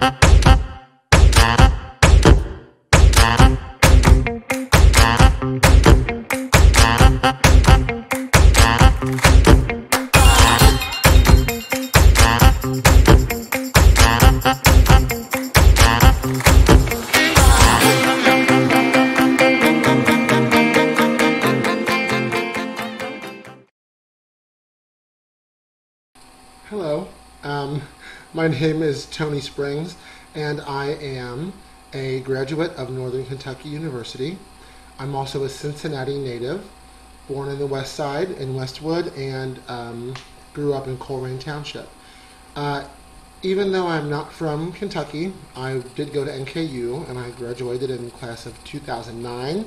Hello, um, my name is Tony Springs, and I am a graduate of Northern Kentucky University. I'm also a Cincinnati native, born in the West Side in Westwood, and um, grew up in Colerain Township. Uh, even though I'm not from Kentucky, I did go to NKU, and I graduated in class of 2009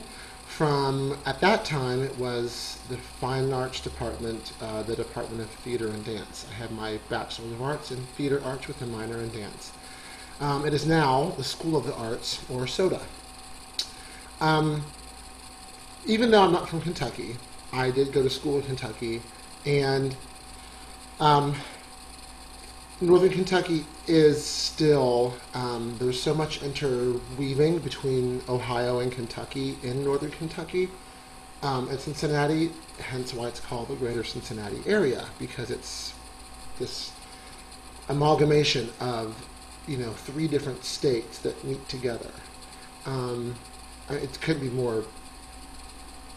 from at that time it was the fine arts department uh, the department of theater and dance. I had my bachelor of arts in theater arts with a minor in dance. Um, it is now the school of the arts or SOTA um, even though i'm not from kentucky i did go to school in kentucky and um, Northern Kentucky is still, um, there's so much interweaving between Ohio and Kentucky in Northern Kentucky um, and Cincinnati, hence why it's called the Greater Cincinnati area, because it's this amalgamation of, you know, three different states that meet together. Um, it could be more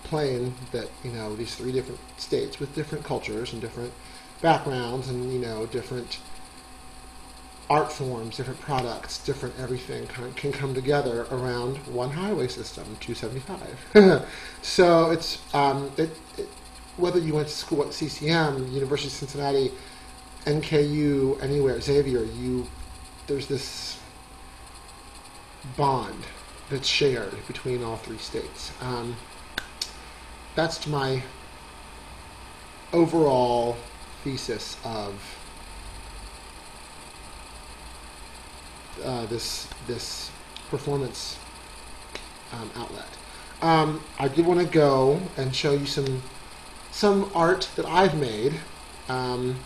plain that, you know, these three different states with different cultures and different backgrounds and, you know, different art forms, different products, different everything can come together around one highway system, 275. so it's um, it, it, whether you went to school at CCM, University of Cincinnati, NKU, anywhere, Xavier, you there's this bond that's shared between all three states. Um, that's my overall thesis of uh, this this performance um, outlet. Um, I did want to go and show you some some art that I've made, um,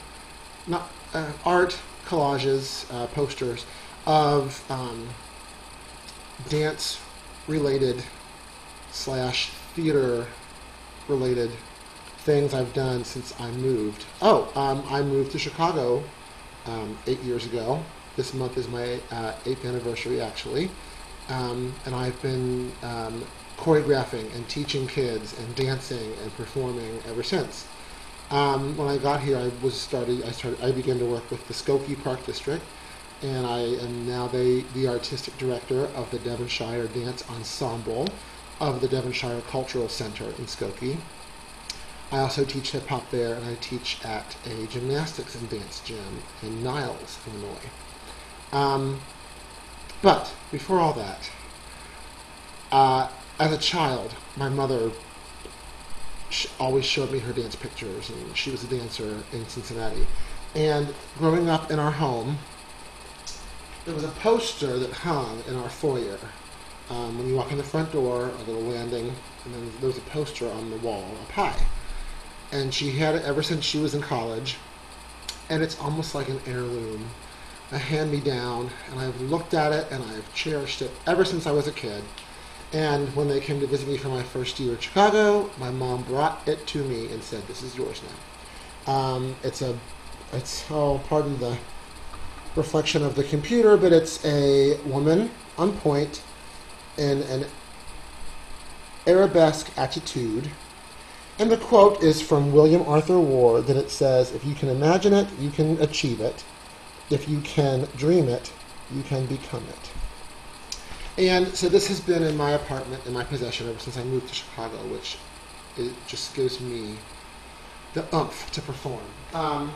not uh, art collages, uh, posters of um, dance related slash theater related things I've done since I moved. Oh, um, I moved to Chicago um, eight years ago this month is my uh, eighth anniversary, actually. Um, and I've been um, choreographing and teaching kids and dancing and performing ever since. Um, when I got here, I was started. I started. I began to work with the Skokie Park District, and I am now the the artistic director of the Devonshire Dance Ensemble of the Devonshire Cultural Center in Skokie. I also teach hip hop there, and I teach at a gymnastics and dance gym in Niles, Illinois. Um, but before all that, uh, as a child, my mother always showed me her dance pictures, and she was a dancer in Cincinnati. And growing up in our home, there was a poster that hung in our foyer. Um, when you walk in the front door, a little landing, and then there was a poster on the wall, up high. And she had it ever since she was in college, and it's almost like an heirloom a hand me down, and I've looked at it and I've cherished it ever since I was a kid. And when they came to visit me for my first year in Chicago, my mom brought it to me and said, "This is yours now." Um, it's a, it's oh, pardon the reflection of the computer, but it's a woman on point in an arabesque attitude. And the quote is from William Arthur Ward that it says, If you can imagine it, you can achieve it if you can dream it, you can become it. And so this has been in my apartment, in my possession, ever since I moved to Chicago, which it just gives me the umph to perform. Um,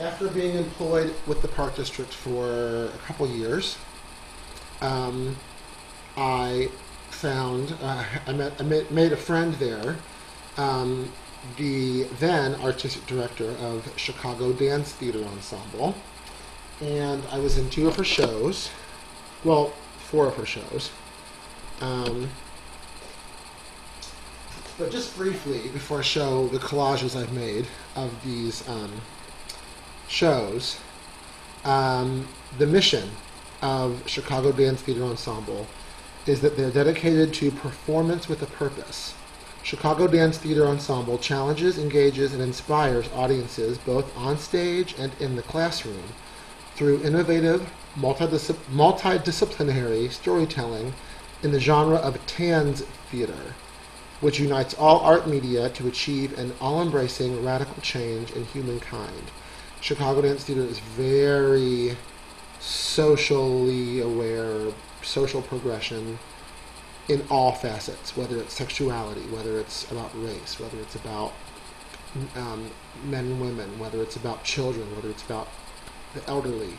after being employed with the Park District for a couple years, um, I found, uh, I, met, I made a friend there um, the then artistic director of Chicago Dance Theater Ensemble. And I was in two of her shows. Well, four of her shows. Um, but just briefly, before I show the collages I've made of these um, shows, Um, the mission of Chicago Dance Theater Ensemble is that they're dedicated to performance with a purpose. Chicago Dance Theater Ensemble challenges, engages, and inspires audiences both on stage and in the classroom through innovative, multidiscip- multidisciplinary storytelling in the genre of Tanz theater, which unites all art media to achieve an all embracing radical change in humankind. Chicago Dance Theater is very socially aware, social progression in all facets, whether it's sexuality, whether it's about race, whether it's about um, men and women, whether it's about children, whether it's about the elderly,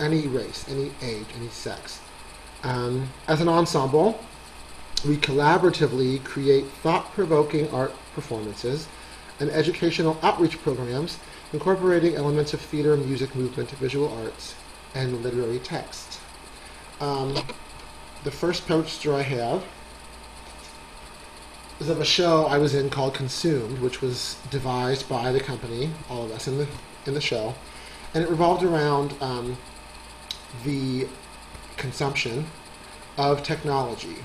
any race, any age, any sex. Um, as an ensemble, we collaboratively create thought provoking art performances and educational outreach programs incorporating elements of theater, music, movement, visual arts, and literary text. Um, the first poster I have is of a show I was in called Consumed, which was devised by the company, all of us in the in the show, and it revolved around um, the consumption of technology.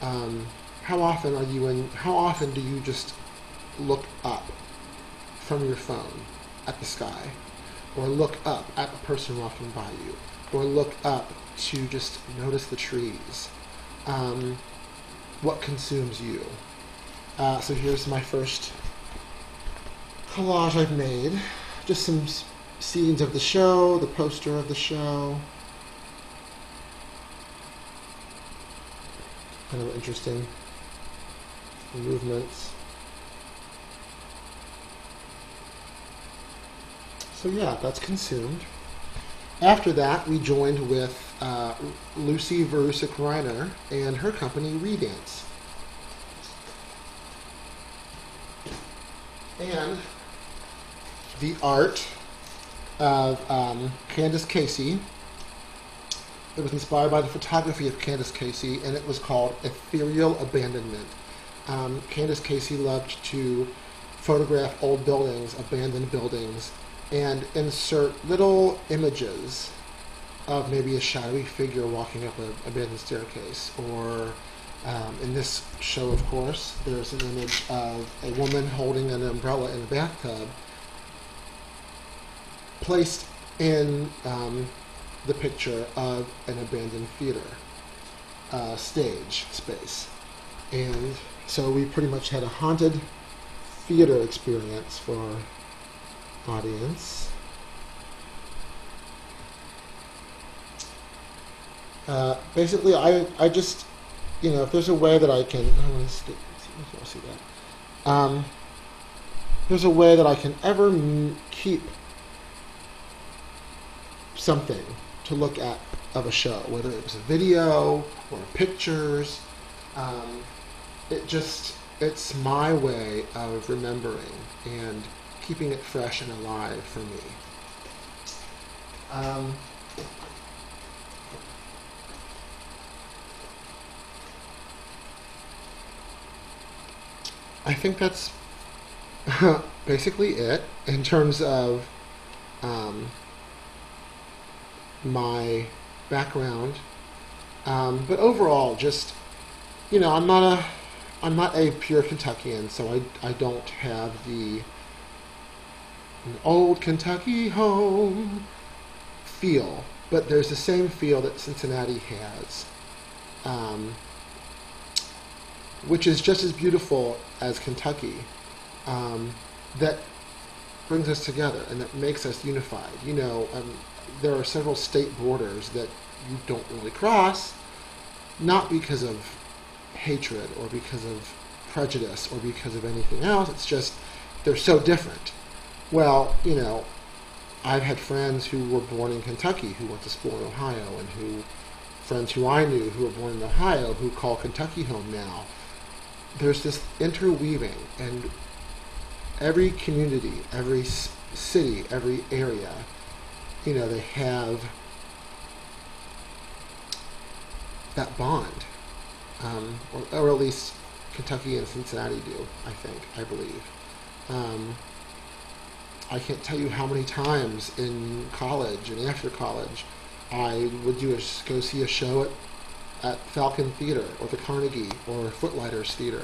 Um, how often are you in? How often do you just look up from your phone at the sky, or look up at a person walking by you, or look up to just notice the trees? Um, what consumes you? Uh, so here's my first collage I've made. Just some scenes of the show, the poster of the show. Kind of interesting movements. So yeah, that's consumed. After that, we joined with uh, Lucy Verusik Reiner and her company Redance. And the art of um, Candace Casey. It was inspired by the photography of Candace Casey, and it was called Ethereal Abandonment. Um, Candace Casey loved to photograph old buildings, abandoned buildings, and insert little images of maybe a shadowy figure walking up an abandoned staircase. Or um, in this show, of course, there's an image of a woman holding an umbrella in a bathtub placed in um, the picture of an abandoned theater uh, stage space. And so we pretty much had a haunted theater experience for audience. Uh, basically, I, I just, you know, if there's a way that I can, I want to see, see, that. Um, there's a way that I can ever keep something to look at of a show, whether it was a video or pictures. Um, it just, it's my way of remembering and keeping it fresh and alive for me. Um, I think that's basically it in terms of um, my background. Um, but overall, just you know, I'm not a I'm not a pure Kentuckian, so I I don't have the old Kentucky home feel, but there's the same feel that Cincinnati has, um, which is just as beautiful as Kentucky. Um, that brings us together and that makes us unified. You know, um, there are several state borders that you don't really cross, not because of hatred or because of prejudice or because of anything else. It's just they're so different. Well, you know, I've had friends who were born in Kentucky who went to school in Ohio, and who friends who I knew who were born in Ohio who call Kentucky home now. There's this interweaving, and every community, every city, every area, you know, they have that bond, um, or, or at least Kentucky and Cincinnati do. I think, I believe. Um, I can't tell you how many times in college and after college I would do a, go see a show at, at Falcon Theater or the Carnegie or Footlighters Theater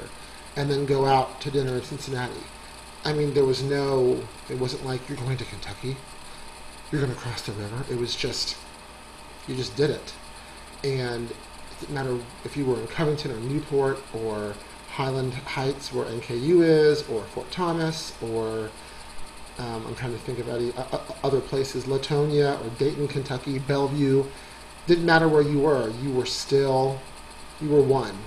and then go out to dinner in Cincinnati. I mean, there was no, it wasn't like you're going to Kentucky, you're going to cross the river. It was just, you just did it. And it didn't matter if you were in Covington or Newport or Highland Heights where NKU is or Fort Thomas or um, I'm trying to think of any uh, other places, Latonia or Dayton, Kentucky, Bellevue. Didn't matter where you were, you were still, you were one.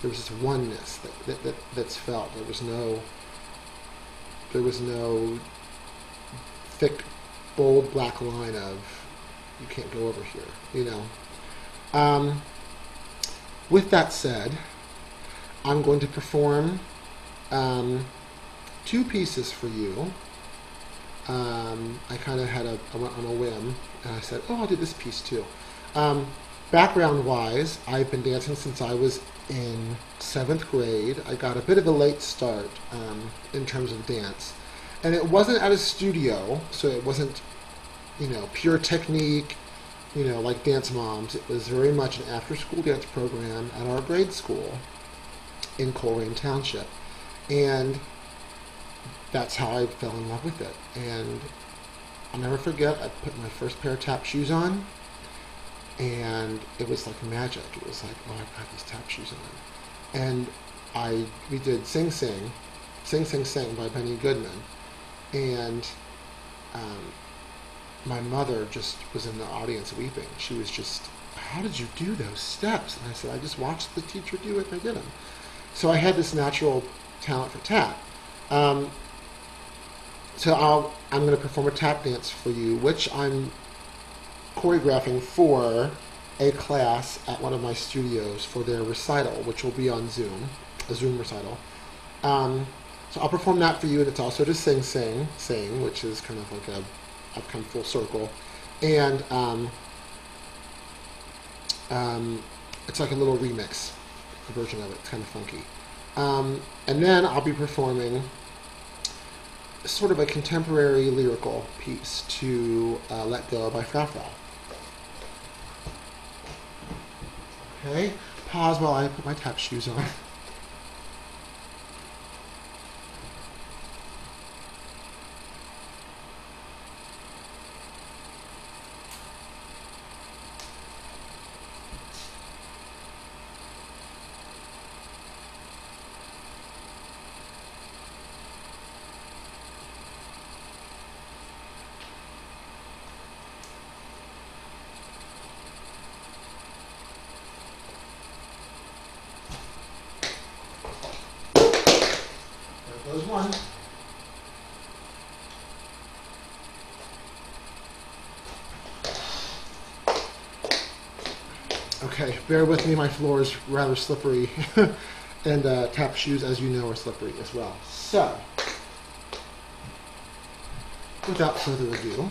There was this oneness that, that, that, that's felt. There was no, there was no thick, bold black line of you can't go over here, you know. Um, with that said, I'm going to perform um, two pieces for you. Um, I kind of had a, I went on a whim, and I said, oh, I'll do this piece too. Um, background wise, I've been dancing since I was in seventh grade. I got a bit of a late start um, in terms of dance. And it wasn't at a studio, so it wasn't, you know, pure technique, you know, like Dance Moms. It was very much an after school dance program at our grade school in Colerain Township. And that's how I fell in love with it. And I'll never forget, I put my first pair of tap shoes on, and it was like magic. It was like, oh, I've got these tap shoes on. And I we did Sing Sing, Sing Sing Sing by Benny Goodman, and um, my mother just was in the audience weeping. She was just, how did you do those steps? And I said, I just watched the teacher do it and I did them. So I had this natural talent for tap. Um, so I'll, I'm going to perform a tap dance for you, which I'm choreographing for a class at one of my studios for their recital, which will be on Zoom, a Zoom recital. Um, so I'll perform that for you, and it's also to sing, sing, sing, which is kind of like a, I've come full circle, and um, um, it's like a little remix version of it. It's kind of funky. Um, and then I'll be performing sort of a contemporary lyrical piece to uh, Let Go by Frau. Okay, pause while I put my tap shoes on. There goes one. Okay, bear with me, my floor is rather slippery. and uh, tap shoes, as you know, are slippery as well. So, without further ado,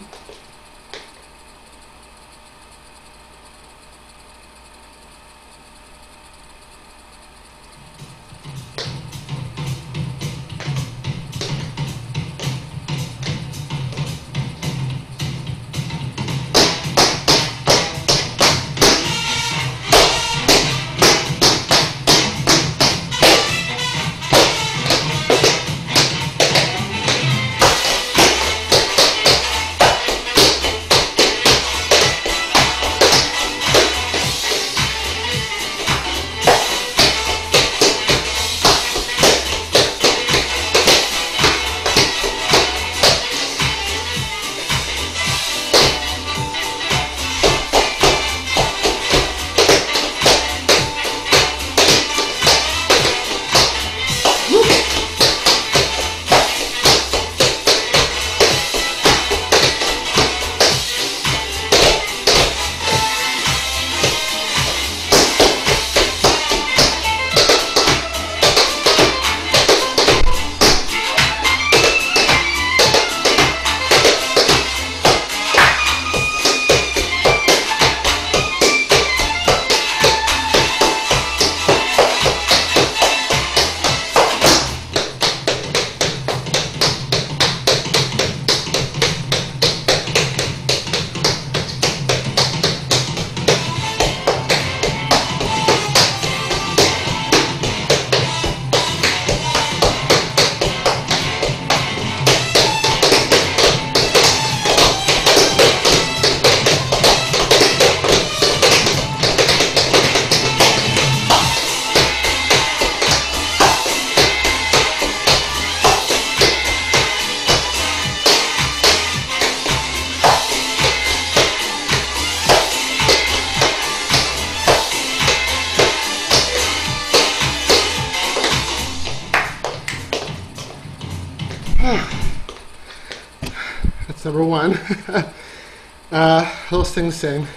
That's number one. uh, little sing sing.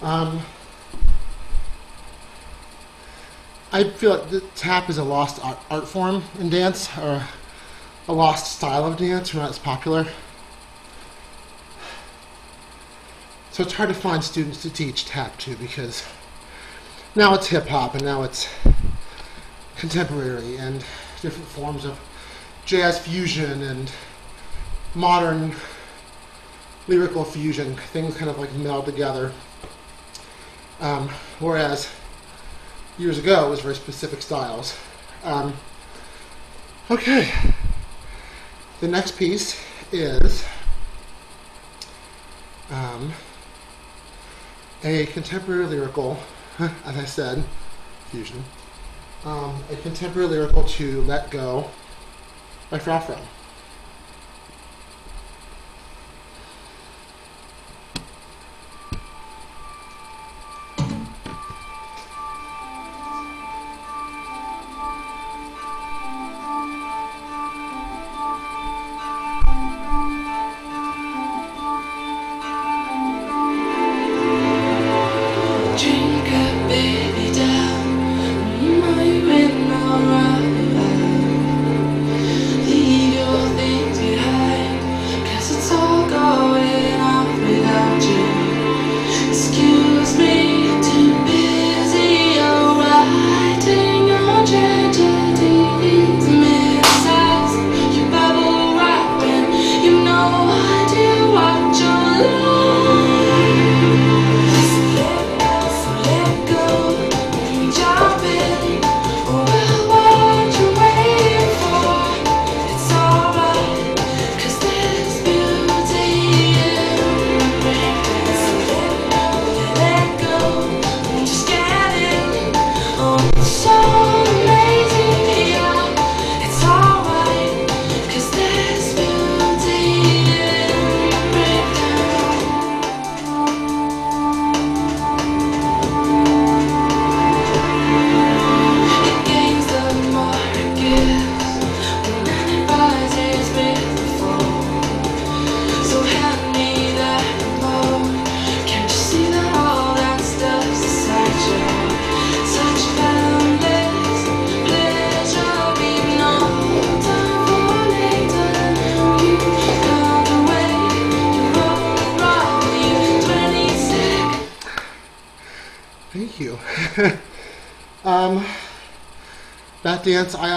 Um, I feel like the tap is a lost art, art form in dance, or a lost style of dance, or not as popular. So it's hard to find students to teach tap to because now it's hip hop and now it's contemporary and different forms of jazz fusion and modern lyrical fusion, things kind of like meld together. Um, whereas years ago it was very specific styles. Um, okay, the next piece is um, a contemporary lyrical, as I said, fusion. Um, a contemporary lyrical to Let Go by Frau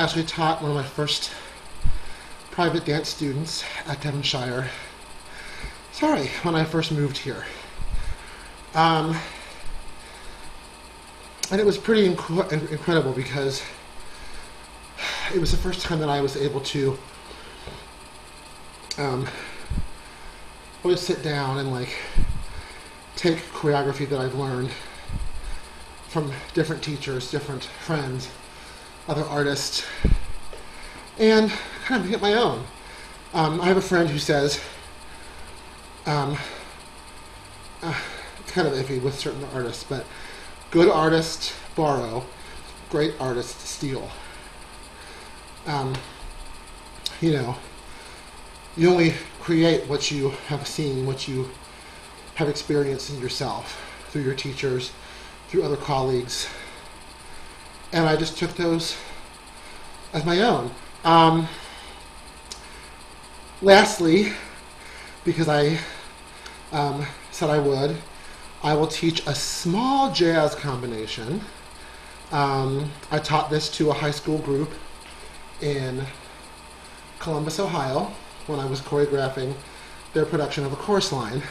actually taught one of my first private dance students at Devonshire. Sorry, when I first moved here. Um, and it was pretty inc- incredible because it was the first time that I was able to um, sit down and like take choreography that I've learned from different teachers, different friends, other artists, and kind of get my own. Um, I have a friend who says, um, uh, kind of iffy with certain artists, but good artists borrow, great artists steal. Um, you know, you only create what you have seen, what you have experienced in yourself through your teachers, through other colleagues, and I just took those as my own. Um, lastly, because I um, said I would, I will teach a small jazz combination. Um, I taught this to a high school group in Columbus, Ohio, when I was choreographing their production of a chorus line.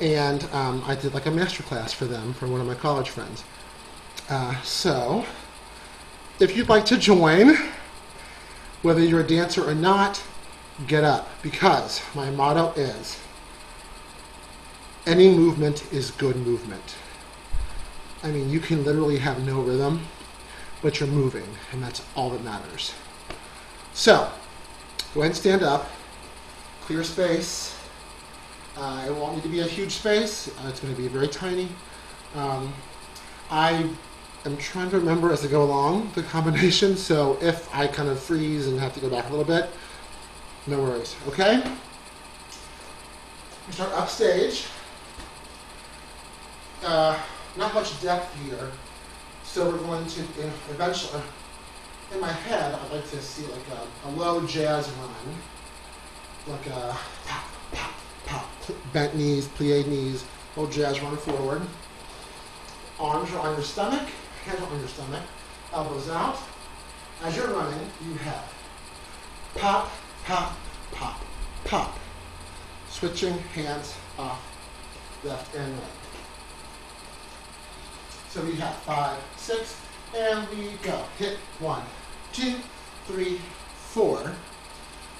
And um, I did like a master class for them from one of my college friends. Uh, so, if you'd like to join, whether you're a dancer or not, get up because my motto is any movement is good movement. I mean, you can literally have no rhythm, but you're moving, and that's all that matters. So, go ahead and stand up, clear space. Uh, it won't need to be a huge space, uh, it's going to be very tiny. Um, I am trying to remember as I go along the combination. So if I kind of freeze and have to go back a little bit, no worries. Okay. We start upstage. Uh, not much depth here, so we're going to eventually. In my head, I'd like to see like a, a low jazz run, like a pop, pop, pop, bent knees, plied knees, low jazz run forward. Arms are on your stomach, hands on your stomach, elbows out. As you're running, you have pop, pop, pop, pop. Switching hands off, left and right. So we have five, six, and we go. Hit one, two, three, four.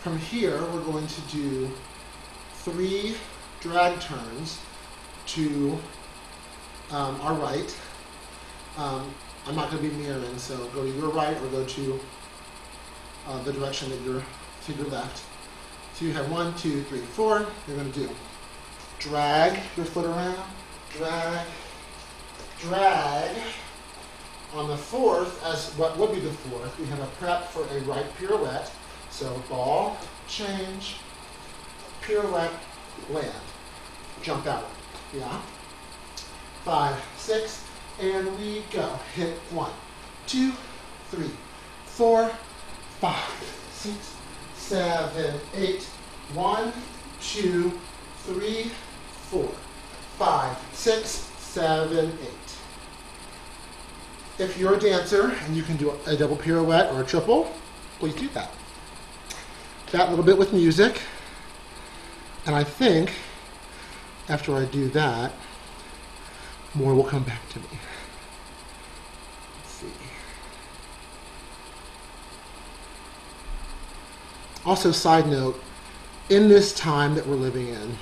From here, we're going to do three drag turns to um, our right. Um, I'm not going to be mirroring, so go to your right or go to uh, the direction that you're to your left. So you have one, two, three, four. You're going to do drag your foot around, drag, drag. On the fourth, as what would be the fourth, we have a prep for a right pirouette. So ball, change, pirouette, land, jump out. Yeah. Five, six, and we go. Hit one, two, three, four, five, six, seven, eight. One, two, three, four, five, six, seven, eight. If you're a dancer and you can do a double pirouette or a triple, please do that. That little bit with music. And I think after I do that, more will come back to me. Let's see. Also, side note, in this time that we're living in,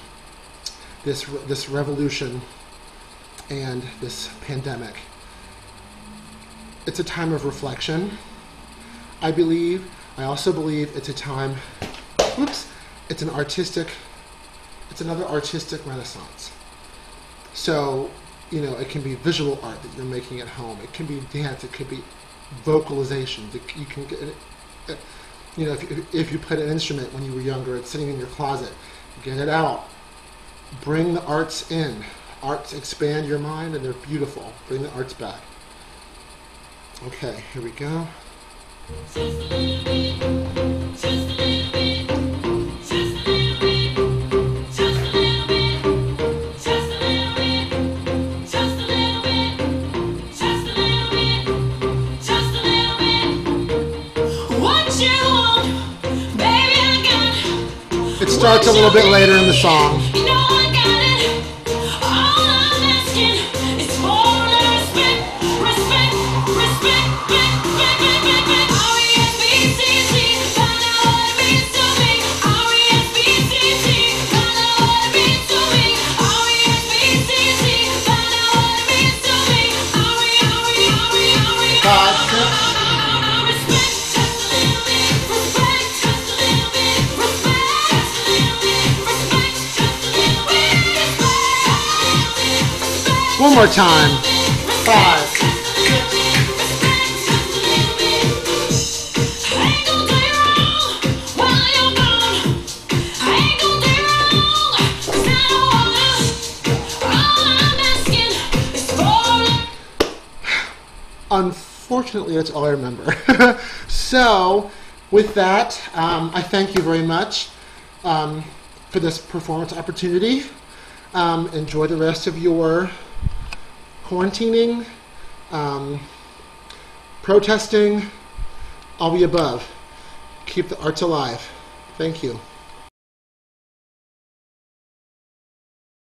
this this revolution and this pandemic, it's a time of reflection. I believe. I also believe it's a time. Whoops! It's an artistic. It's another artistic renaissance. So, you know, it can be visual art that you're making at home. It can be dance. It could be vocalizations. It, you can get. uh, You know, if, if you played an instrument when you were younger, it's sitting in your closet. Get it out. Bring the arts in. Arts expand your mind, and they're beautiful. Bring the arts back. Okay, here we go. Starts a little bit later in the song. One more time. Five. Unfortunately, that's all I remember. so, with that, um, I thank you very much um, for this performance opportunity. Um, enjoy the rest of your quarantining, um, protesting, all the above. Keep the arts alive. Thank you.